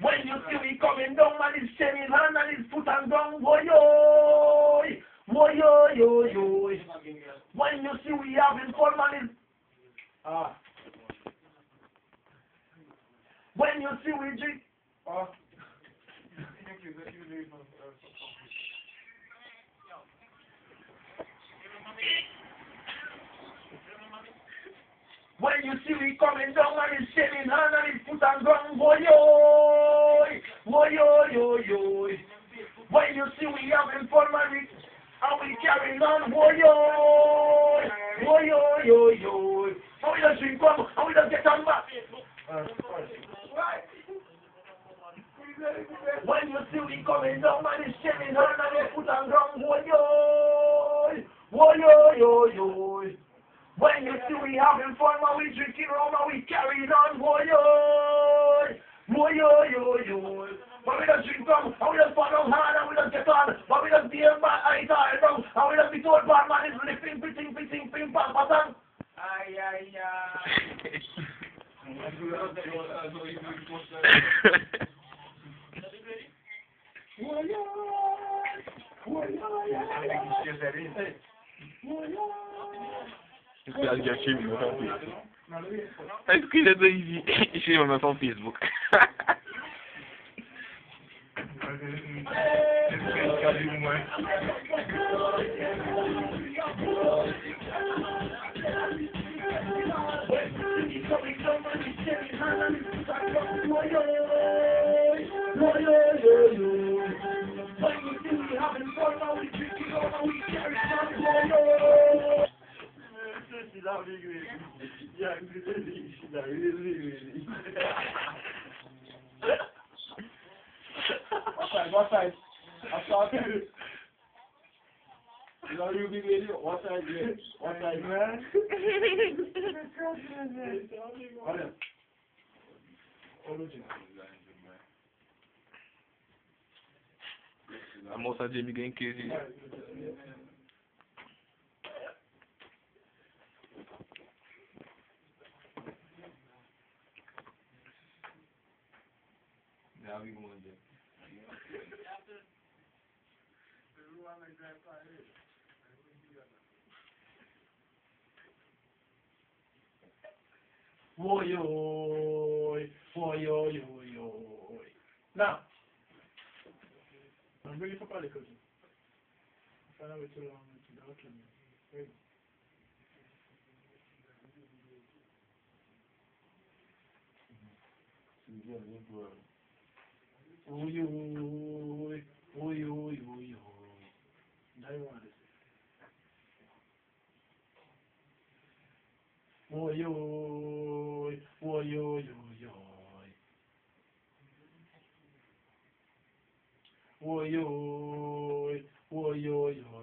When you see we coming down, man, he's shaking hand and his foot and down, boy, yo, boy, yo, yo, yo. When you see we having fun, man, he's Ah. when you see we drink, Ah. When you see we coming down, man, he's shaking his hand and his foot and down, boy, yo, boy, yo, yo, yo. When you see we having fun, man, we, and we carrying on, boy, yo, boy, yo, yo, yo. And we just drink rum, and we just get on back. When you see we coming down, man, it's shaking hand and his foot and ground, boy, yo, boy, yo, yo, yo. When you see we having fun, man, we drinking rum and we carrying on, boy, yo, boy, yo, yo. But we just drink rum and we just fall down hard and we just get on, but we just be a bad eye tired down, and we just be told bad man is really ping, ping, ping, pam, pam. Ay, ay, ay. Boy, Jak ja się na Facebooku. Tak chwilę do się na tą Facebook. Loyal, loyal. davranıyor gibi. Ya güzel bir işi daha. Güzel bir işi. Basay, basay. Aşağı Love you bir veri, what I get, what I get. Hadi. Olacak. I'm also doing crazy. What side? Man. Olha. A moça de amiga em 15 Oi, oi, oi, oi, oi, oi. Now, I'm ready for party cooking. Find out to to the outro. Ready. oi, oi, oi, 我有我有我有，来湾的。我有我有我有，我有我有。